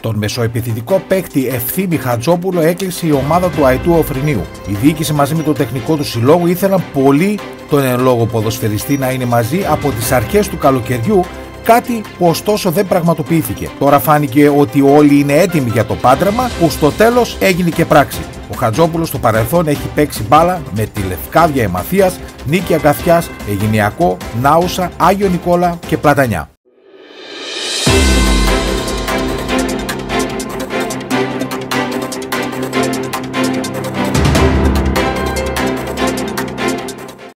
Τον μεσοεπιθυντικό παίκτη Ευθύμη Χατζόπουλο έκλεισε η ομάδα του Αϊτού Οφρινίου. Η διοίκηση μαζί με το τεχνικό του συλλόγου ήθελαν πολύ τον εν λόγω ποδοσφαιριστή να είναι μαζί από τις αρχές του καλοκαιριού κάτι που ωστόσο δεν πραγματοποιήθηκε. Τώρα φάνηκε ότι όλοι είναι έτοιμοι για το πάντρεμα που στο τέλος έγινε και πράξη. Ο Χατζόπουλος στο παρελθόν έχει παίξει μπάλα με τη Λευκάδια Εμαθίας, Νίκη Αγκαθιάς, Εγυνιακό, Νάουσα, Άγιο Νικόλα και Πλατανιά.